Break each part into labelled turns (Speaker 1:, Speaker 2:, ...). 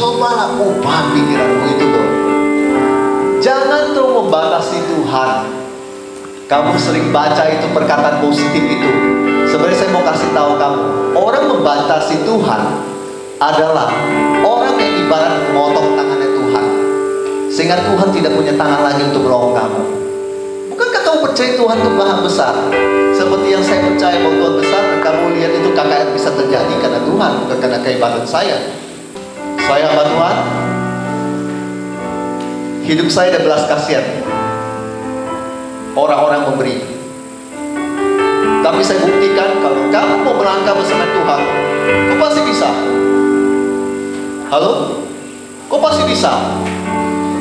Speaker 1: Cobalah ubah pikiranmu itu loh. Jangan terus membatasi Tuhan. Kamu sering baca itu perkataan positif itu. Sebenarnya saya mau kasih tahu kamu, orang membatasi Tuhan adalah orang yang ibarat memotong tangannya Tuhan. Sehingga Tuhan tidak punya tangan lagi untuk menolong kamu. Bukankah kamu percaya Tuhan itu maha besar? Seperti yang saya percaya bahwa Tuhan besar dan kamu lihat itu KKR bisa terjadi karena Tuhan, bukan karena kehebatan saya. Saya hamba Tuhan, hidup saya ada belas kasihan. Orang-orang memberi. Tapi saya buktikan kalau kamu mau melangkah bersama Tuhan, kau pasti bisa. Halo? Kau pasti bisa.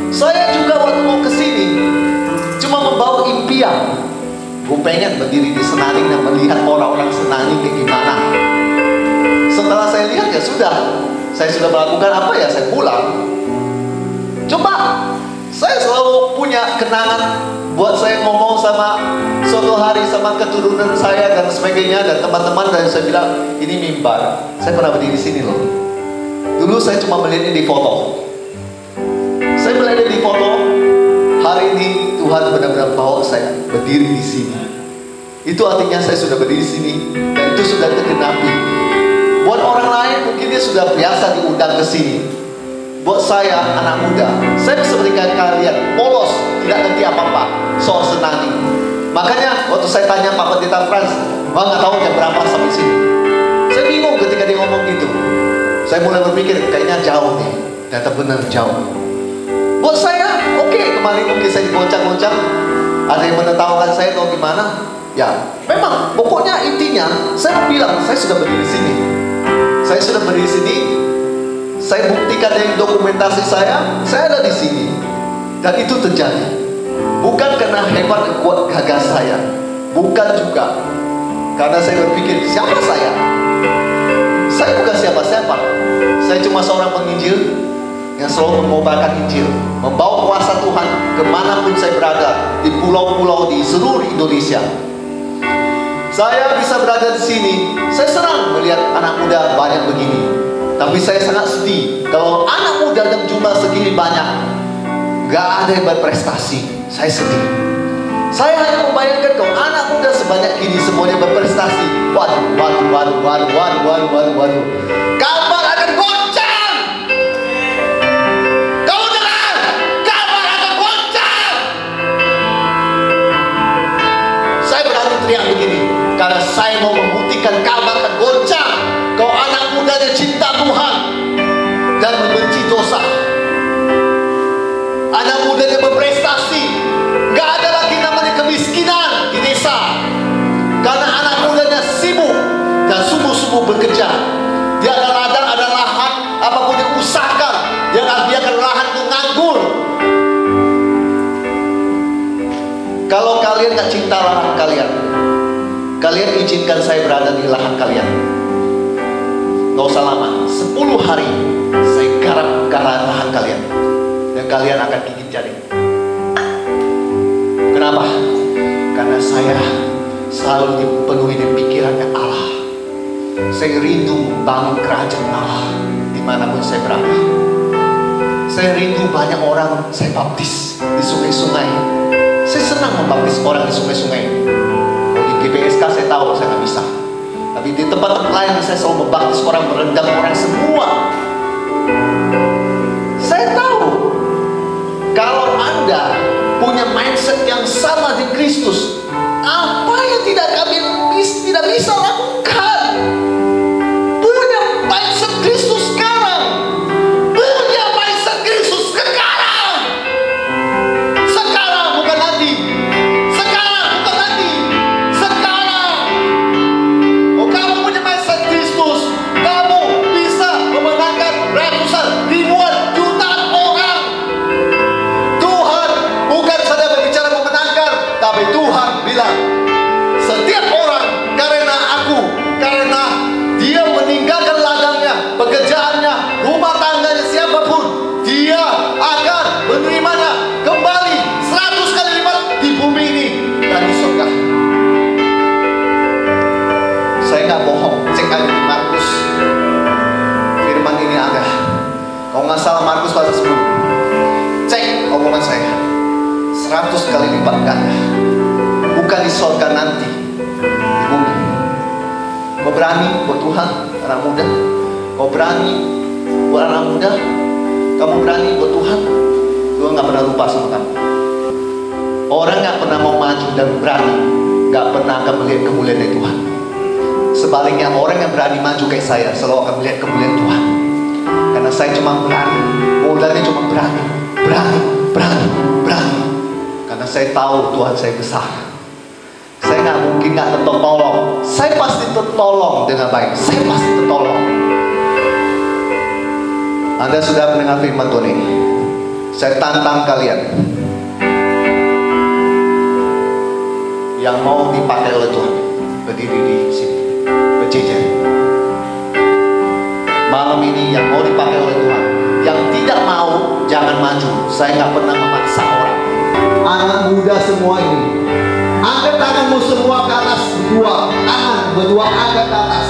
Speaker 1: Saya juga waktu mau ke sini cuma membawa impian. Gue pengen berdiri di Senaring dan melihat orang-orang Senaring kayak gimana. Setelah saya lihat ya sudah, saya sudah melakukan apa ya saya pulang. Coba, saya selalu punya kenangan buat saya ngomong sama suatu hari sama keturunan saya dan sebagainya dan teman-teman dan saya bilang ini mimbar. Saya pernah berdiri di sini loh. Dulu saya cuma melihatnya di foto. Saya melihatnya di foto. Hari ini Tuhan benar-benar bawa saya berdiri di sini. Itu artinya saya sudah berdiri di sini dan itu sudah tergenapi. Buat orang lain mungkin dia sudah biasa diundang ke sini. Buat saya anak muda, saya bisa berikan kalian polos, tidak ngerti apa-apa soal senani. Makanya waktu saya tanya Pak Pendeta Frans, Bang nggak tahu jam berapa sampai sini. Saya bingung ketika dia ngomong gitu. Saya mulai berpikir kayaknya jauh nih, ternyata benar jauh. Buat saya, oke okay, kemarin mungkin saya digoncang-goncang, ada yang menertawakan saya atau gimana? Ya, memang pokoknya intinya saya bilang saya sudah berdiri di sini. Saya sudah berdiri di sini. Saya buktikan dari dokumentasi saya, saya ada di sini. Dan itu terjadi. Bukan karena hebat kuat gagah saya. Bukan juga karena saya berpikir siapa saya? Saya bukan siapa-siapa. Saya cuma seorang penginjil yang selalu mengobarkan Injil, membawa kuasa Tuhan ke mana pun saya berada di pulau-pulau di seluruh Indonesia. Saya bisa berada di sini. Saya senang muda banyak begini. Tapi saya sangat sedih kalau anak muda dalam jumlah segini banyak, gak ada yang berprestasi. Saya sedih. Saya hanya membayangkan kalau anak muda sebanyak ini semuanya berprestasi. Waduh, waduh, waduh, waduh, waduh, waduh, waduh, waduh. Kabar akan goncang. Kamu dengar? Kabar akan goncang. Saya berani teriak begini karena saya mau membuktikan dan membenci dosa. Anak mudanya berprestasi. Gak ada lagi namanya kemiskinan di desa. Karena anak mudanya sibuk dan sungguh-sungguh bekerja. Dia ada ladang, ada lahan, apa pun yang usahakan. Jangan biarkan lahan itu nganggur. Kalau kalian gak cinta lahan kalian, kalian izinkan saya berada di lahan kalian. Gak usah lama, 10 hari saya garap garap lahan kalian. Dan kalian akan gigit jari. Kenapa? Karena saya selalu dipenuhi dengan pikirannya Allah. Saya rindu membangun kerajaan Allah di mana pun saya berada. Saya rindu banyak orang saya baptis di sungai-sungai. Saya senang membaptis orang di sungai-sungai. Di GPSK saya tahu saya nggak bisa. Tapi di tempat-tempat lain saya selalu membaptis orang, merendam orang semua. Saya tahu kalau Anda punya mindset yang sama di Kristus, apa bilang setiap orang karena aku, karena dia meninggalkan ladangnya, pekerjaannya, rumah tangganya siapa pun, dia akan menerimanya kembali seratus kali lipat di bumi ini dan di surga. Saya nggak bohong, cek aja di Markus. Firman ini ada. Kalau nggak salah Markus pasal 10. Cek omongan saya. 100 kali lipat ganda. Bukan di sorga nanti. Di bumi. Kau berani buat Tuhan, anak muda? Kau berani buat anak muda? Kamu berani buat Tuhan? Tuhan nggak pernah lupa sama kamu. Orang nggak pernah mau maju dan berani, nggak pernah akan melihat kemuliaan dari Tuhan. Sebaliknya orang yang berani maju kayak saya selalu akan melihat kemuliaan Tuhan. Karena saya cuma berani, modalnya cuma berani, berani, berani, berani. Karena saya tahu Tuhan saya besar. Nggak tertolong. Saya pasti tertolong dengan baik. Saya pasti tertolong. Anda sudah mendengar firman Tuhan ini. Saya tantang kalian yang mau dipakai oleh Tuhan berdiri di sini berjejer malam ini yang mau dipakai oleh Tuhan yang tidak mau jangan maju saya nggak pernah memaksa orang anak muda semua ini angkat tanganmu semua ke atas berdua tangan berdua angkat ke atas